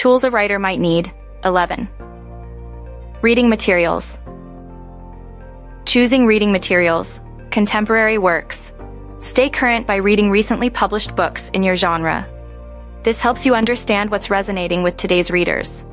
Tools a writer might need 11. Reading materials. Choosing reading materials, contemporary works. Stay current by reading recently published books in your genre. This helps you understand what's resonating with today's readers.